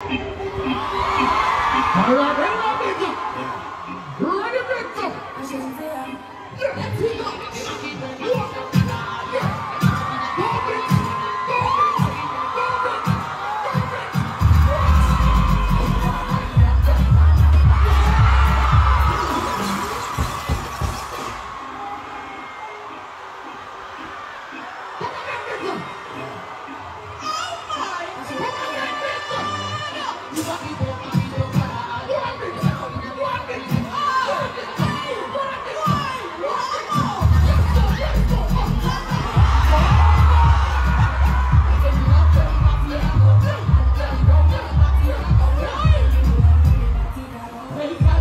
All right, Ele fala